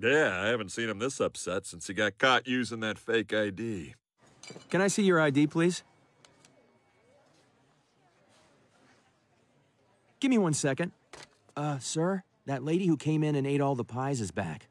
Yeah, I haven't seen him this upset since he got caught using that fake ID. Can I see your ID, please? Give me one second. Uh, sir, that lady who came in and ate all the pies is back.